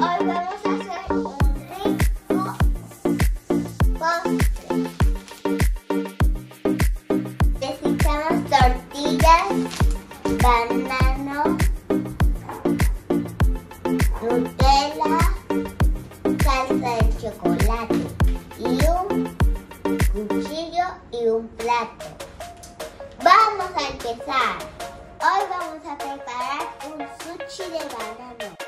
Hoy vamos a hacer un rico postre. Necesitamos tortillas, banano, Nutella, salsa de chocolate y un cuchillo y un plato. Vamos a empezar. Hoy vamos a preparar un sushi de banano.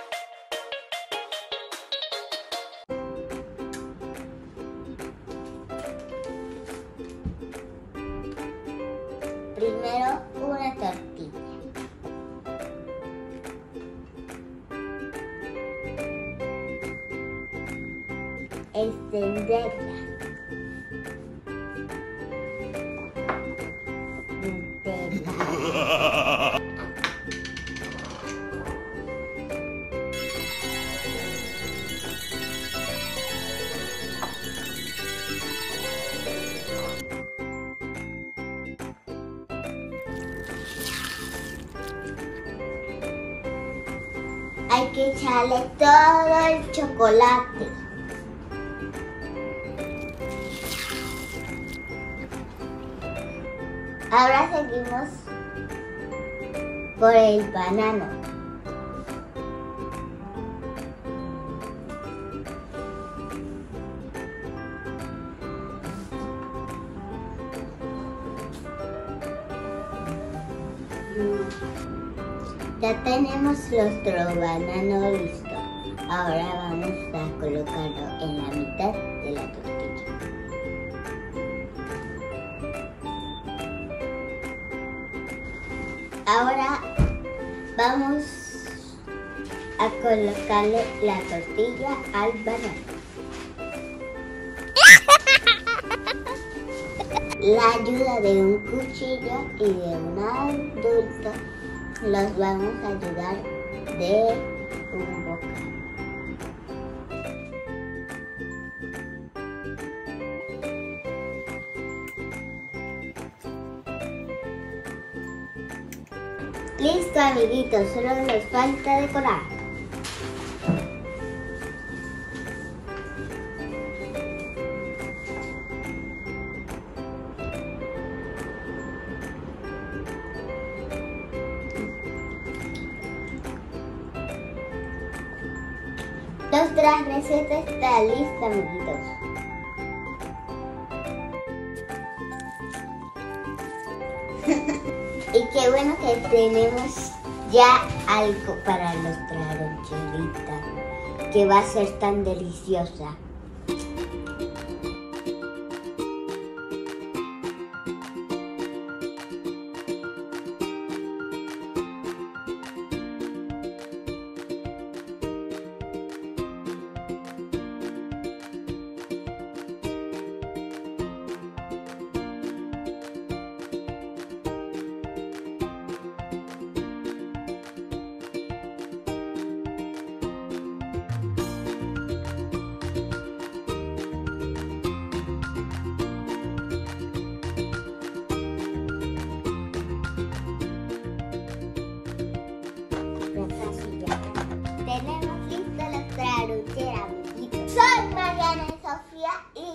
Primero una tortilla. Extenderla. Hay que echarle todo el chocolate. Ahora seguimos por el banano. Ya tenemos nuestro banano listo. Ahora vamos a colocarlo en la mitad de la tortilla. Ahora vamos a colocarle la tortilla al banano. La ayuda de un cuchillo y de un adulto los vamos a ayudar de un bocado. Listo amiguitos, solo nos falta decorar. Nuestra receta está lista amiguitos. y qué bueno que tenemos ya algo para nuestra loncherita que va a ser tan deliciosa. Sou Mariana e Sofia. E